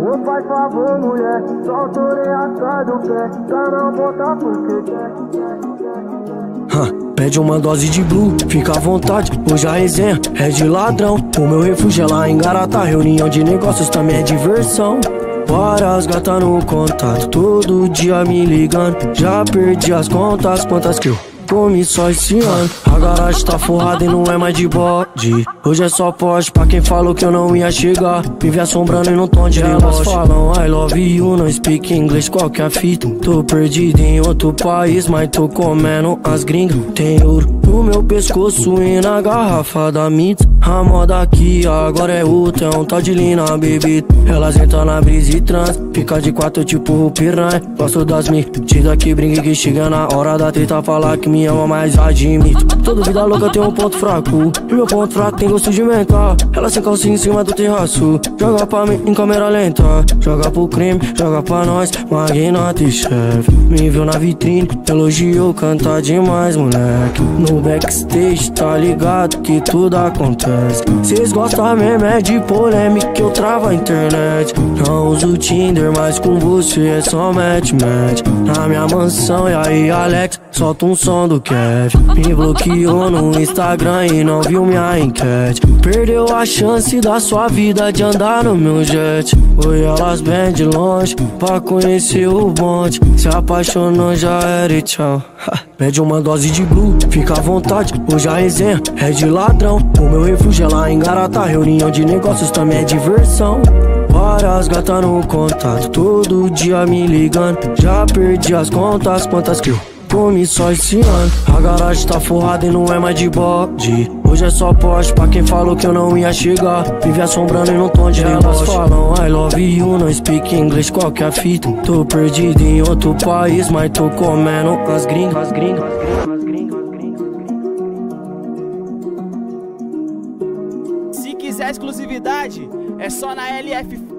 Ô faz favor, mulher, solta a do pé, não botar porque quer. Pede uma dose de blue, fica à vontade, hoje a resenha é de ladrão. O meu refúgio é lá em Garata, reunião de negócios também é diversão. Várias gatas no contato, todo dia me ligando. Já perdi as contas, quantas que eu comi só esse ano. A garagem tá forrada e não é mais de bode. Hoje é só poste pra quem falou que eu não ia chegar. Vive assombrando e não tom de Elas falam I love you, não speak English, qual que é fita? Tô perdido em outro país, mas tô comendo as gringas. Tem ouro no meu pescoço e na garrafa da Mitz. A moda aqui agora é outra, é um tal de Lina, baby. Elas entram na brisa e trans, fica de quatro tipo piranha Gosto das metidas que brinca que chega na hora da treta Falar que me ama, mas admito. Toda vida louca tem um ponto fraco. E meu ponto fraco tem gosto de menta. Ela sem calcinha em cima do terraço. Joga pra mim em câmera lenta. Joga pro crime, joga pra nós. Magnata e chefe Me viu na vitrine, elogiou, canta demais, moleque. No backstage, tá ligado que tudo acontece. Cês gostam mesmo é de polêmica eu travo a internet. Não uso Tinder, mas com você é só match, match. Na minha mansão, e aí, Alex, solta um som Me bloqueou no Instagram e não viu minha enquete. Perdeu a chance da sua vida de andar no meu jet. Foi elas bem de longe pra conhecer o bonde. Se apaixonou, já era e tchau. Pede uma dose de blue, fica à vontade. Hoje a resenha é de ladrão. O meu refúgio é lá em Garata. Reunião de negócios também é diversão. Várias gatas no contato, todo dia me ligando. Já perdi as contas, quantas que eu comi só esse ano. A garagem tá forrada e não é mais de bode. Hoje é só poste pra quem falou que eu não ia chegar. Vive assombrando e não tom de Elas falam I love you, não speak English, qual que é a fita? Tô perdido em outro país, mas tô comendo as gringas, as gringas, as gringas. Se quiser exclusividade, é só na LF